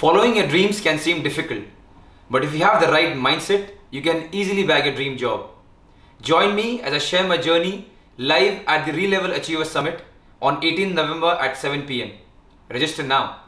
Following your dreams can seem difficult, but if you have the right mindset, you can easily bag a dream job. Join me as I share my journey live at the Relevel Achievers Summit on 18 November at 7 pm. Register now.